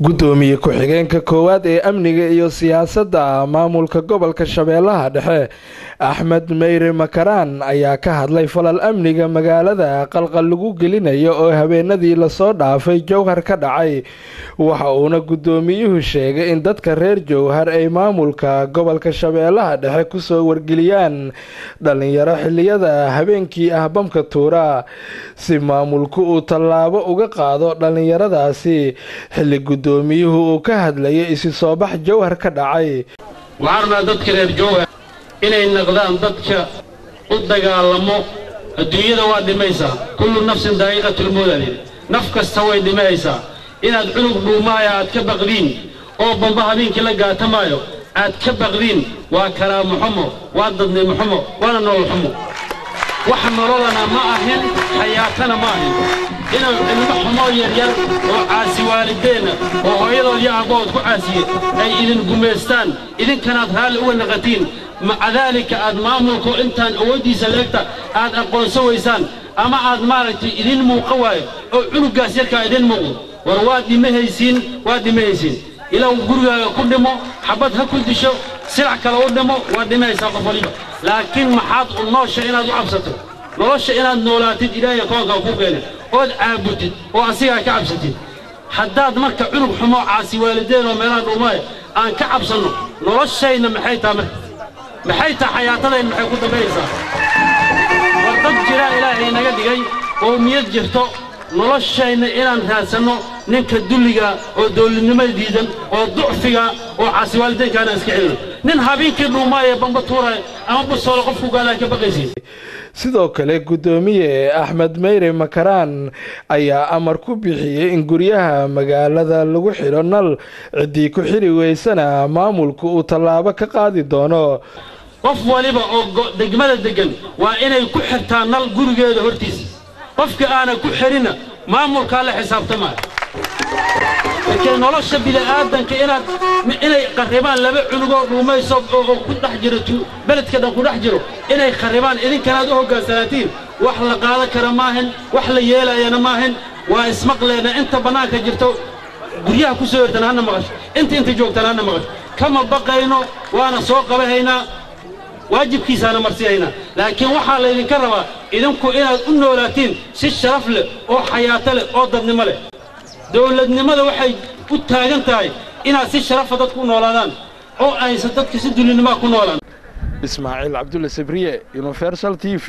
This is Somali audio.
gudoomiye ku-xigeenka koowaad ee amniga iyo siyaasadda maamulka gobolka shabeellaha dhexe axmed meyre makaraan ayaa ka hadlay falal amniga magaalada qalqal lagu gelinayo oo habeenadii la soo dhaafay jowhar ka dhacay. Waxa uuna gudoomiyuhu sheegay in dadka reer jowhar ay maamulka gobolka shabeellaha dhexe ku soo wargeliyaan dhalinyaro xiliyada habeenkii ah bamka tuura. Si maamulku uu tallaabo uga qaado dhalinyaradaasi xilli gudoomiyuhu uu ka hadlayay isi soo bax jowhar ka dhacay. Waxaan rabnaa dadka reer jowhar inay naqdaan dadka u dagaalamo. Adduunyada waa dhimaysaa. Kullu nafsin daa'iqatulmowda layidhi naf kasta way dhimaysaa. Inaad cunug dhuumaaya aad ka baqdiin. Oo bamba habeenkii la gaatamaayo aad ka baqdiin. Waa karaamo xumo waa dadnimo xumo waana nolol xumo wax nololana ma ahin xayaatana ma ahin. Inuu cilmo xumoo yaryar oo caasi waalideenna oo hooyadood iyo aabbahood ku caasiye ay idin gumaystaan. Idinkanaad raalli uga naqatiin. Maca daalika aad maamulku intaan awooddiisa leegta aad aqoonsan waysaan ama aad maaragtay idin muuqa waayo oo cunuggaas yarkaa idin muuqdo. War waad dhimahaysiin waad dhimahaysiin. Ilaw gurigaaga ku dhimo xabbad ha ku disho silac kale u dhimo waad dhimahaysaa qof waliba. Laakiin maxaad u noosha inaad u cabsato? Nolosha inaad noolaatid ilaahay koonkaa ku keenay. Ood caabudid oo asigaa ka cabsatid. Haddaad marka cunug xumoo caasi waalideen oo meelaha dhuumaaya aan ka cabsanno noloshayna maxay taha marka? Maxay taha xayaatadayna maxay ku dambayaysaa war dad jiraa ilaahay naga dhigay oo miyad jirto noloshayna inaan raadsanno ninka dulliga oo dowladnimada diidan oo ducfiga oo caasiwaalideenkaana iska celino nin habeenkii dhuumaaya bamba tuuraya ama busoolo qofku gaadaa ka baqaysiin. Sidoo kale gudoomiye axmed meyre makaraan ayaa amar ku bixiyey in guryaha magaalada lagu xidho nal ciddii ku xidhi weysana maamulku uu tallaabo ka qaadi doono. Qof waliba oo degmada deggan waa inay ku xirtaa nal gurigeeda hortiisa. Qofka aanan ku xidhinna maamulkaa la xisaabtamaayo laakiin nolosha bini'aadanka inaad inay qarribaan laba cunugoo dhuumayso oo ku dhex jiro beledka dhan ku dhex jiro inay qarribaan idinkanaad u hoggaansanaatiin wax la qaadan kara maahin wax la yeelayana maahin waa ismaqleena inta bannaanka jirto guryaha ku soo yertan hana maqasho. Inta inta joogtaan hana maqasho. Kama baqayno waana soo qabahaynaa waajibkiisaana marsiyaynaa laakiin waxaa laydinka rabaa idinku inaad u noolaatiin si sharaf leh oo xayaato leh oo dadnimo leh dowladnimada waxay u taagan tahay inaad si sharafa dadku u noolaadaan oo aysan dadka si dullinimaa ku noolaan. Ismaaciil cabdulle sabriye universal t v